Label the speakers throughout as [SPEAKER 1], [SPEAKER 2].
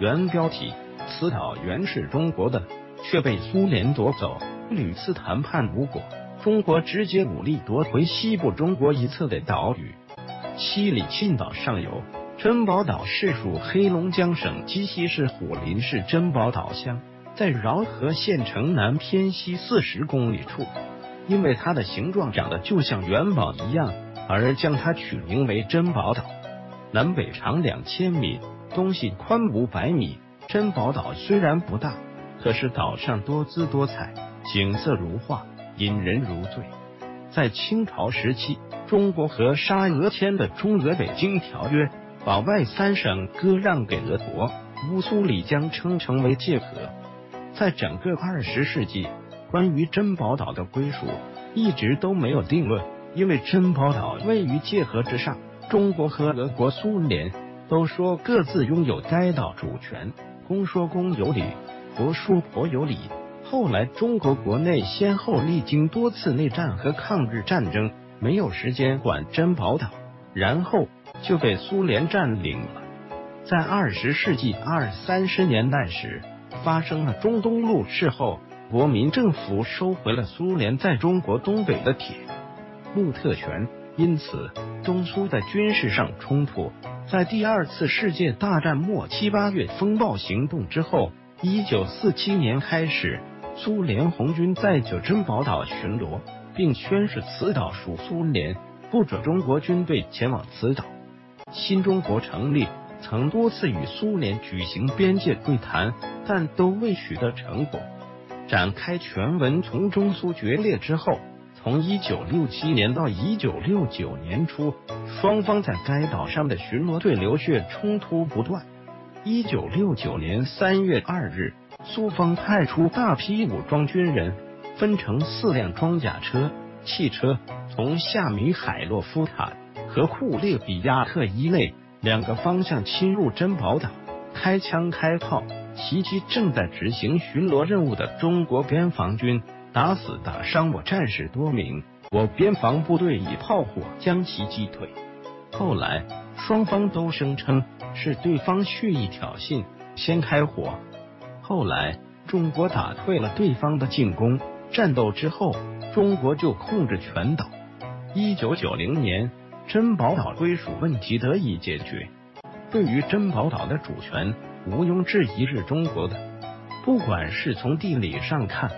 [SPEAKER 1] 原标题：此岛原是中国的，却被苏联夺走，屡次谈判无果，中国直接武力夺回西部中国一侧的岛屿。西里沁岛上游，珍宝岛是属黑龙江省鸡西市虎林市珍宝岛乡，在饶河县城南偏西四十公里处。因为它的形状长得就像元宝一样，而将它取名为珍宝岛。南北长两千米，东西宽五百米。珍宝岛虽然不大，可是岛上多姿多彩，景色如画，引人入醉。在清朝时期，中国和沙俄签的《中俄北京条约》，把外三省割让给俄国，乌苏里江称成为界河。在整个二十世纪。关于珍宝岛的归属一直都没有定论，因为珍宝岛位于界河之上，中国和俄国、苏联都说各自拥有该岛主权。公说公有理，婆说婆有理。后来中国国内先后历经多次内战和抗日战争，没有时间管珍宝岛，然后就被苏联占领了。在二十世纪二三十年代时，发生了中东路事后。国民政府收回了苏联在中国东北的铁路特权，因此中苏在军事上冲突。在第二次世界大战末七八月风暴行动之后，一九四七年开始，苏联红军在九珍宝岛巡逻，并宣示此岛属苏联，不准中国军队前往此岛。新中国成立，曾多次与苏联举行边界会谈，但都未取得成果。展开全文。从中苏决裂之后，从一九六七年到一九六九年初，双方在该岛上的巡逻队流血冲突不断。一九六九年三月二日，苏方派出大批武装军人，分成四辆装甲车、汽车，从夏米海洛夫坦和库列比亚特一类两个方向侵入珍宝岛，开枪开炮。袭击正在执行巡逻任务的中国边防军，打死打伤我战士多名，我边防部队以炮火将其击退。后来双方都声称是对方蓄意挑衅，先开火。后来中国打退了对方的进攻，战斗之后，中国就控制全岛。一九九零年，珍宝岛归属问题得以解决。对于珍宝岛的主权。毋庸置疑是中国的，不管是从地理上看，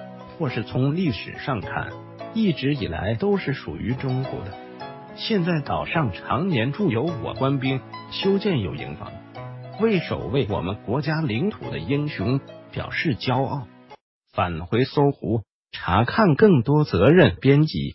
[SPEAKER 1] 或是从历史上看，一直以来都是属于中国的。现在岛上常年驻有我官兵，修建有营房，为守卫我们国家领土的英雄表示骄傲。返回搜狐，查看更多责任编辑。